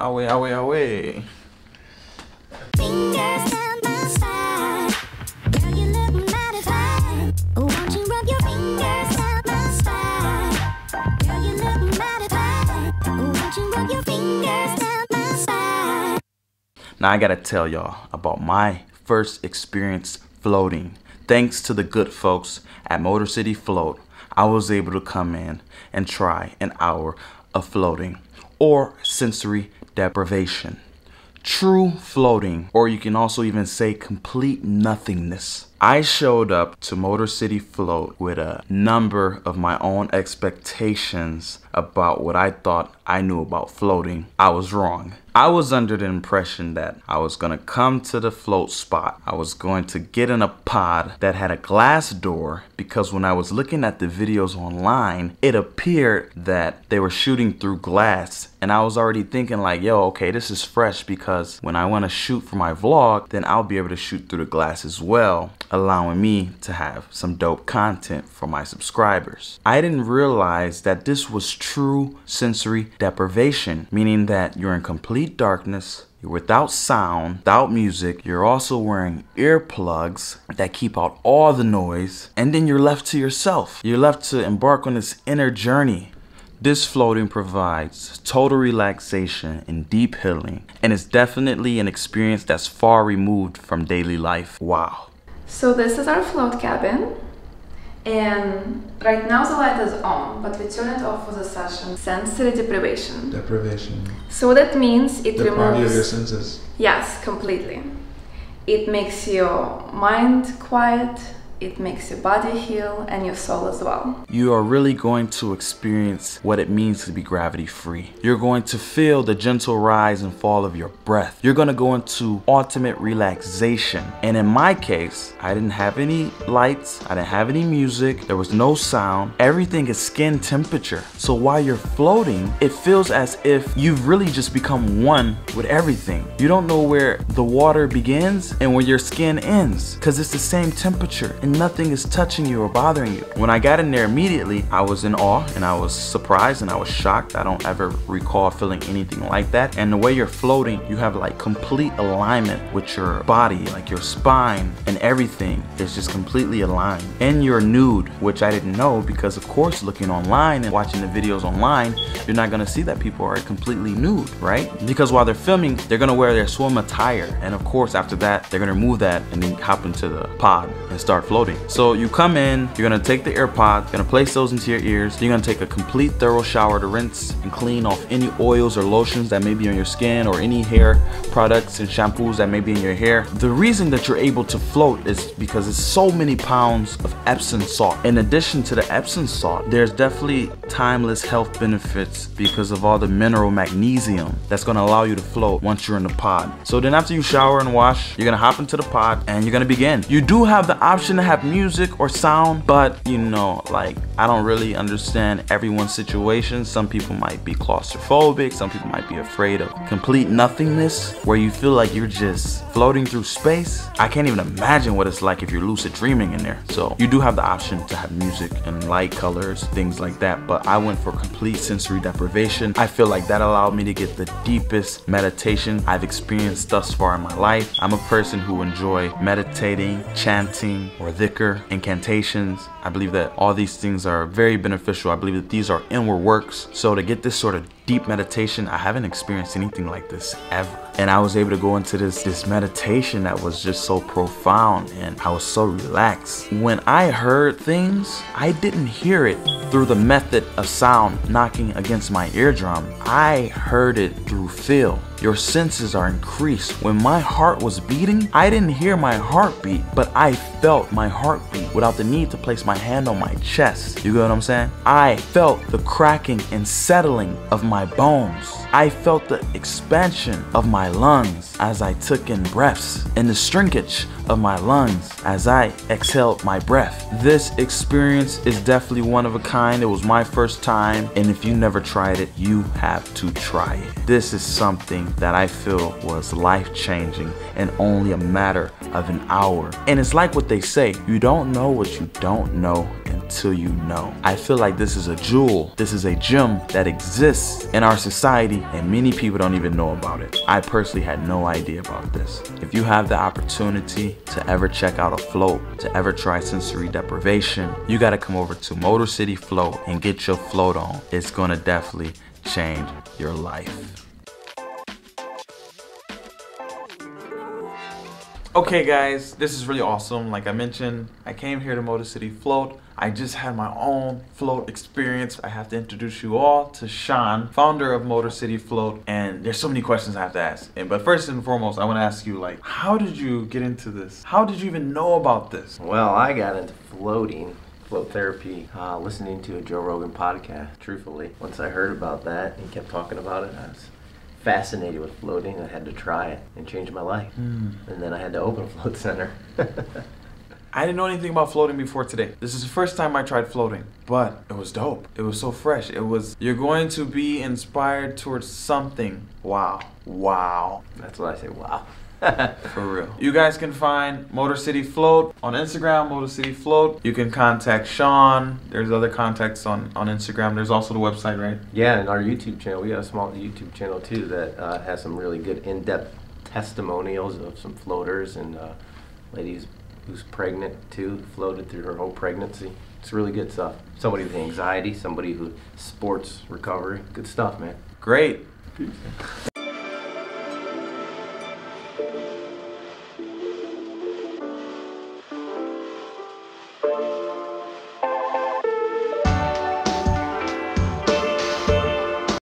away, away, away. Now I gotta tell y'all about my first experience floating. Thanks to the good folks at Motor City Float, I was able to come in and try an hour of floating or sensory deprivation. True floating, or you can also even say complete nothingness. I showed up to Motor City Float with a number of my own expectations about what I thought I knew about floating. I was wrong. I was under the impression that I was to come to the float spot. I was going to get in a pod that had a glass door because when I was looking at the videos online, it appeared that they were shooting through glass. And I was already thinking like, yo, okay, this is fresh because when I want to shoot for my vlog, then I'll be able to shoot through the glass as well, allowing me to have some dope content for my subscribers. I didn't realize that this was true sensory deprivation, meaning that you're in complete darkness. You're without sound, without music. You're also wearing earplugs that keep out all the noise. And then you're left to yourself. You're left to embark on this inner journey. This floating provides total relaxation and deep healing, and it's definitely an experience that's far removed from daily life. Wow. So, this is our float cabin. And right now the light is on, but we turn it off for the session. Sensory deprivation. Deprivation. So that means it the removes. of your senses. Yes, completely. It makes your mind quiet it makes your body heal and your soul as well. You are really going to experience what it means to be gravity free. You're going to feel the gentle rise and fall of your breath. You're going to go into ultimate relaxation. And in my case, I didn't have any lights, I didn't have any music, there was no sound. Everything is skin temperature. So while you're floating, it feels as if you've really just become one with everything. You don't know where the water begins and where your skin ends because it's the same temperature and nothing is touching you or bothering you. When I got in there immediately, I was in awe and I was surprised and I was shocked. I don't ever recall feeling anything like that. And the way you're floating, you have like complete alignment with your body, like your spine and everything is just completely aligned. And you're nude, which I didn't know because of course looking online and watching the videos online, you're not gonna see that people are completely nude, right? Because while they're filming, they're gonna wear their swim attire. And of course after that, they're gonna remove that and then hop into the pod and start floating So you come in, you're gonna take the AirPods, you're gonna place those into your ears, you're gonna take a complete thorough shower to rinse and clean off any oils or lotions that may be on your skin or any hair products and shampoos that may be in your hair. The reason that you're able to float is because it's so many pounds of Epsom salt. In addition to the Epsom salt, there's definitely timeless health benefits because of all the mineral magnesium that's gonna allow you to float once you're in the pod. So then after you shower and wash, you're gonna hop into the pod and you're gonna begin. You do have the option to have music or sound, but you know, like I don't really understand everyone's situation. Some people might be claustrophobic, some people might be afraid of complete nothingness where you feel like you're just floating through space. I can't even imagine what it's like if you're lucid dreaming in there. So you do have the option to have music and light colors, things like that, but I went for complete sensory deprivation. I feel like that allowed me to get the deepest meditation I've experienced thus far in my life. I'm a person who enjoy meditating, chanting, or dhikr, incantations. I believe that all these things are very beneficial. I believe that these are inward works. So to get this sort of deep meditation, I haven't experienced anything like this ever. And I was able to go into this this meditation that was just so profound and I was so relaxed. When I heard things, I didn't hear it through the method of sound knocking against my eardrum. I heard it through feel. Your senses are increased. When my heart was beating, I didn't hear my heartbeat, but I felt my heartbeat without the need to place my hand on my chest. You get what I'm saying? I felt the cracking and settling of my bones. I felt the expansion of my lungs as I took in breaths and the shrinkage of my lungs as I exhaled my breath. This experience is definitely one of a kind. It was my first time, and if you never tried it, you have to try it. This is something that I feel was life changing and only a matter of an hour. And it's like what they say you don't know what you don't know until you know. I feel like this is a jewel. This is a gem that exists in our society and many people don't even know about it. I personally had no idea about this. If you have the opportunity to ever check out a float, to ever try sensory deprivation, you gotta come over to Motor City Float and get your float on. It's gonna definitely change your life. Okay guys, this is really awesome. Like I mentioned, I came here to Motor City Float. I just had my own float experience. I have to introduce you all to Sean, founder of Motor City Float. And there's so many questions I have to ask. And, but first and foremost, I want to ask you like, how did you get into this? How did you even know about this? Well, I got into floating, float therapy, uh, listening to a Joe Rogan podcast, truthfully. Once I heard about that, he kept talking about it, I was fascinated with floating. I had to try it and change my life. Hmm. And then I had to open a float center. I didn't know anything about floating before today. This is the first time I tried floating, but it was dope. It was so fresh. It was, you're going to be inspired towards something. Wow. Wow. That's what I say, wow. For real. You guys can find Motor City Float on Instagram, Motor City Float. You can contact Sean. There's other contacts on, on Instagram. There's also the website, right? Yeah, and our YouTube channel, we got a small YouTube channel too that uh, has some really good in-depth testimonials of some floaters and uh, ladies who's pregnant too, floated through her whole pregnancy. It's really good stuff. Somebody with anxiety, somebody who sports recovery. Good stuff, man. Great.